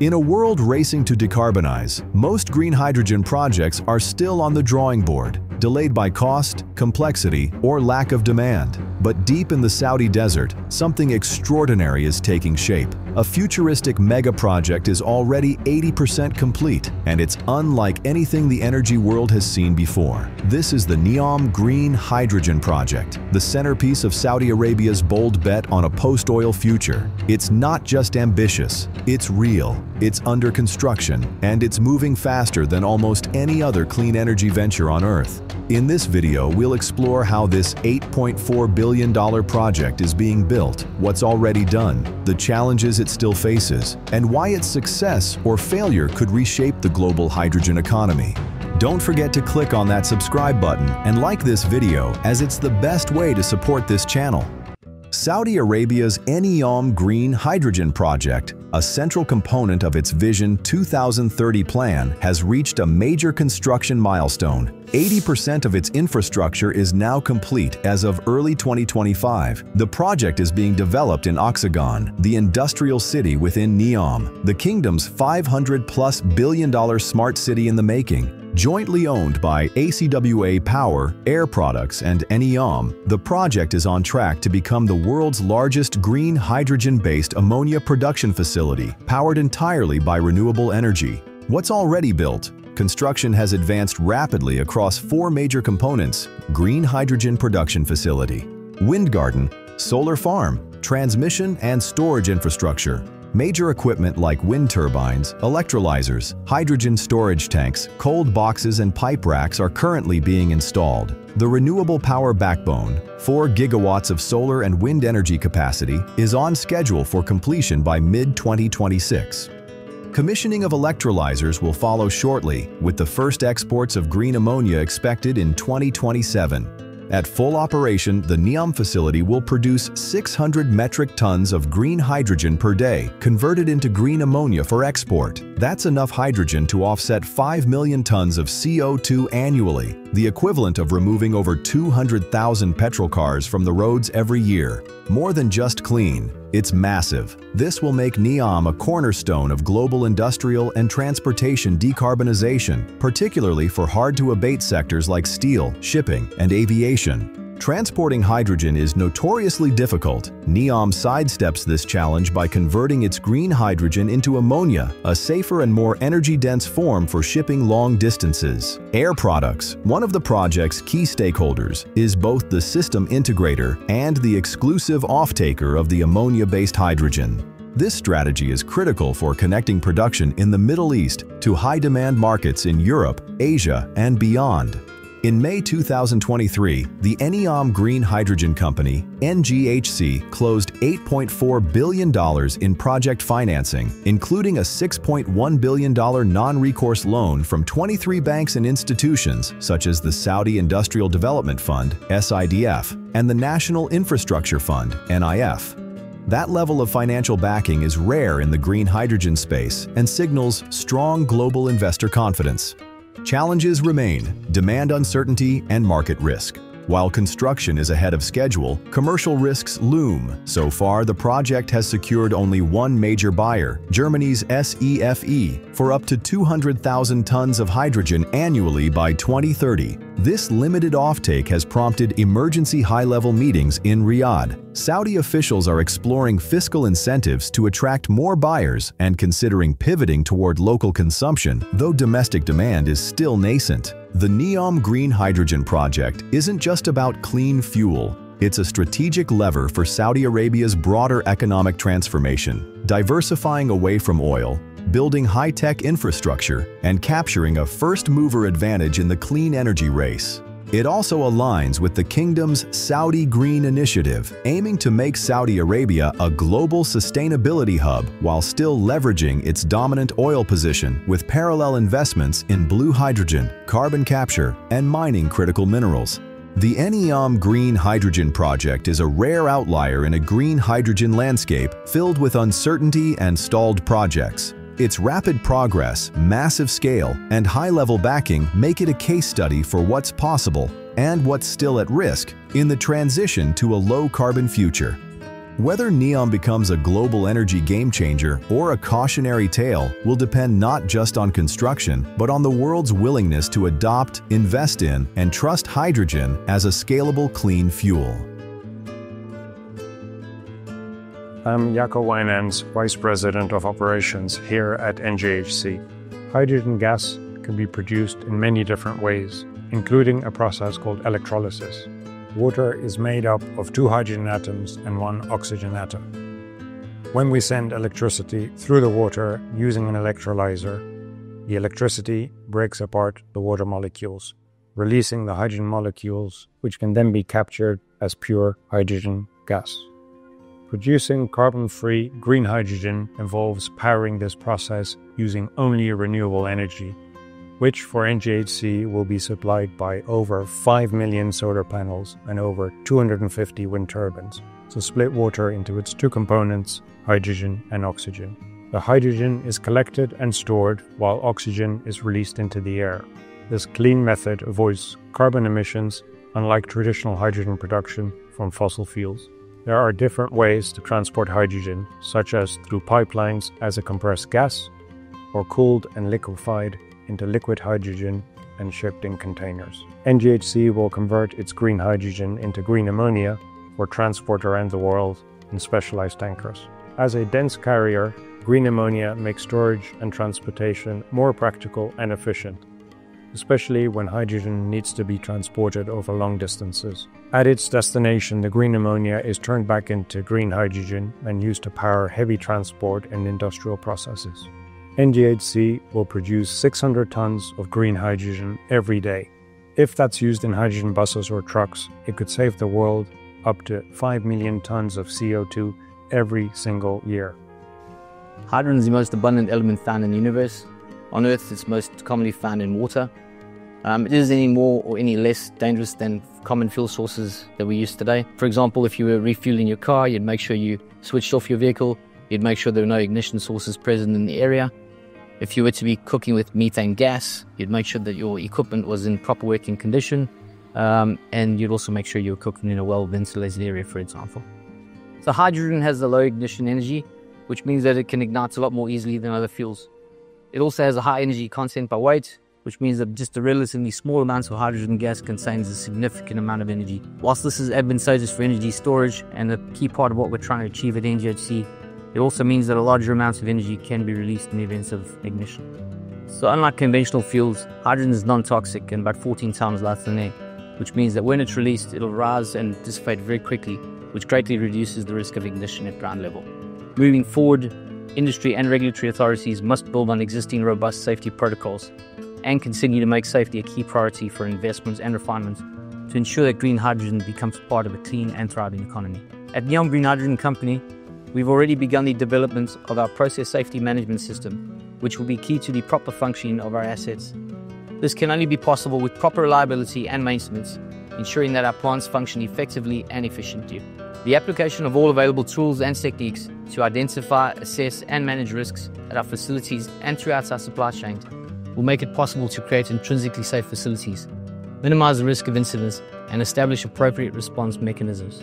In a world racing to decarbonize, most green hydrogen projects are still on the drawing board, delayed by cost, complexity, or lack of demand. But deep in the Saudi desert, something extraordinary is taking shape. A futuristic mega project is already 80% complete, and it's unlike anything the energy world has seen before. This is the NEOM Green Hydrogen Project, the centerpiece of Saudi Arabia's bold bet on a post-oil future. It's not just ambitious, it's real, it's under construction, and it's moving faster than almost any other clean energy venture on Earth. In this video, we'll explore how this $8.4 billion project is being built, what's already done, the challenges it still faces, and why its success or failure could reshape the global hydrogen economy. Don't forget to click on that subscribe button and like this video as it's the best way to support this channel. Saudi Arabia's NEOM Green Hydrogen Project, a central component of its Vision 2030 plan, has reached a major construction milestone. 80% of its infrastructure is now complete as of early 2025. The project is being developed in Oxagon, the industrial city within NEOM, the kingdom's 500-plus billion dollar smart city in the making. Jointly owned by ACWA Power, Air Products, and NEOM, the project is on track to become the world's largest green hydrogen-based ammonia production facility, powered entirely by renewable energy. What's already built? Construction has advanced rapidly across four major components, green hydrogen production facility, wind garden, solar farm, transmission and storage infrastructure, Major equipment like wind turbines, electrolyzers, hydrogen storage tanks, cold boxes and pipe racks are currently being installed. The renewable power backbone, 4 gigawatts of solar and wind energy capacity, is on schedule for completion by mid-2026. Commissioning of electrolyzers will follow shortly, with the first exports of green ammonia expected in 2027. At full operation, the NEOM facility will produce 600 metric tons of green hydrogen per day, converted into green ammonia for export. That's enough hydrogen to offset 5 million tons of CO2 annually, the equivalent of removing over 200,000 petrol cars from the roads every year. More than just clean, it's massive. This will make NEOM a cornerstone of global industrial and transportation decarbonization, particularly for hard-to-abate sectors like steel, shipping, and aviation. Transporting hydrogen is notoriously difficult. NEOM sidesteps this challenge by converting its green hydrogen into ammonia, a safer and more energy-dense form for shipping long distances. Air Products, one of the project's key stakeholders, is both the system integrator and the exclusive off-taker of the ammonia-based hydrogen. This strategy is critical for connecting production in the Middle East to high-demand markets in Europe, Asia, and beyond. In May 2023, the NEOM Green Hydrogen Company, NGHC, closed $8.4 billion in project financing, including a $6.1 billion non-recourse loan from 23 banks and institutions such as the Saudi Industrial Development Fund, SIDF, and the National Infrastructure Fund, NIF. That level of financial backing is rare in the green hydrogen space and signals strong global investor confidence. Challenges remain, demand uncertainty and market risk. While construction is ahead of schedule, commercial risks loom. So far, the project has secured only one major buyer, Germany's SEFE, for up to 200,000 tons of hydrogen annually by 2030. This limited offtake has prompted emergency high-level meetings in Riyadh. Saudi officials are exploring fiscal incentives to attract more buyers and considering pivoting toward local consumption, though domestic demand is still nascent. The NEOM Green Hydrogen Project isn't just about clean fuel. It's a strategic lever for Saudi Arabia's broader economic transformation, diversifying away from oil building high-tech infrastructure, and capturing a first-mover advantage in the clean energy race. It also aligns with the kingdom's Saudi Green Initiative, aiming to make Saudi Arabia a global sustainability hub while still leveraging its dominant oil position with parallel investments in blue hydrogen, carbon capture, and mining critical minerals. The NEOM Green Hydrogen Project is a rare outlier in a green hydrogen landscape filled with uncertainty and stalled projects. Its rapid progress, massive scale, and high-level backing make it a case study for what's possible and what's still at risk in the transition to a low-carbon future. Whether NEOM becomes a global energy game changer or a cautionary tale will depend not just on construction, but on the world's willingness to adopt, invest in, and trust hydrogen as a scalable clean fuel. I'm Jaco Wijnands, Vice President of Operations here at NGHC. Hydrogen gas can be produced in many different ways, including a process called electrolysis. Water is made up of two hydrogen atoms and one oxygen atom. When we send electricity through the water using an electrolyzer, the electricity breaks apart the water molecules, releasing the hydrogen molecules, which can then be captured as pure hydrogen gas. Producing carbon free green hydrogen involves powering this process using only renewable energy which for NGHC will be supplied by over 5 million solar panels and over 250 wind turbines to split water into its two components, hydrogen and oxygen. The hydrogen is collected and stored while oxygen is released into the air. This clean method avoids carbon emissions, unlike traditional hydrogen production from fossil fuels. There are different ways to transport hydrogen, such as through pipelines as a compressed gas, or cooled and liquefied into liquid hydrogen and shipped in containers. NGHC will convert its green hydrogen into green ammonia for transport around the world in specialized tankers. As a dense carrier, green ammonia makes storage and transportation more practical and efficient, especially when hydrogen needs to be transported over long distances. At its destination, the green ammonia is turned back into green hydrogen and used to power heavy transport and industrial processes. NGHC will produce 600 tons of green hydrogen every day. If that's used in hydrogen buses or trucks, it could save the world up to 5 million tons of CO2 every single year. Hydrogen is the most abundant element found in the universe. On Earth, it's most commonly found in water. Um, it isn't any more or any less dangerous than common fuel sources that we use today. For example, if you were refueling your car, you'd make sure you switched off your vehicle You'd make sure there were no ignition sources present in the area. If you were to be cooking with methane gas, you'd make sure that your equipment was in proper working condition. Um, and you'd also make sure you were cooking in a well ventilated area, for example. So, hydrogen has a low ignition energy, which means that it can ignite a lot more easily than other fuels. It also has a high energy content by weight, which means that just a relatively small amount of hydrogen gas contains a significant amount of energy. Whilst this is advantageous for energy storage and a key part of what we're trying to achieve at NGHC, it also means that a larger amount of energy can be released in the event of ignition. So unlike conventional fuels, hydrogen is non-toxic and about 14 times lighter than air, which means that when it's released, it'll rise and dissipate very quickly, which greatly reduces the risk of ignition at ground level. Moving forward, industry and regulatory authorities must build on existing robust safety protocols and continue to make safety a key priority for investments and refinements to ensure that green hydrogen becomes part of a clean and thriving economy. At NEOM Green Hydrogen Company, We've already begun the development of our process safety management system, which will be key to the proper functioning of our assets. This can only be possible with proper reliability and maintenance, ensuring that our plants function effectively and efficiently. The application of all available tools and techniques to identify, assess, and manage risks at our facilities and throughout our supply chain will make it possible to create intrinsically safe facilities, minimize the risk of incidents, and establish appropriate response mechanisms.